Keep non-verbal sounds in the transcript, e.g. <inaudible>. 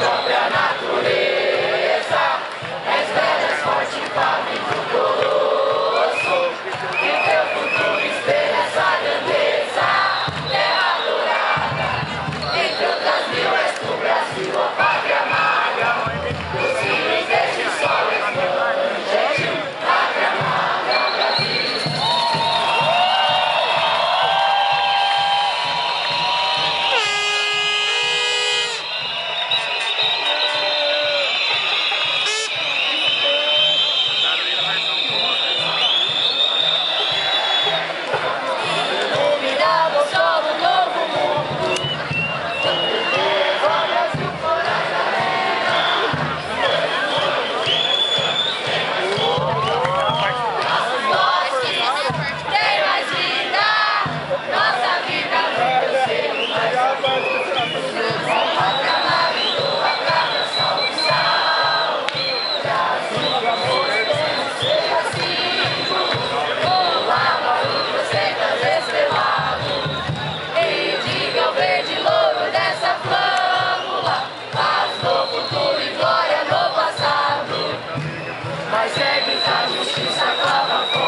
Yeah. <laughs> mas segues a tá, justiça, clava fora.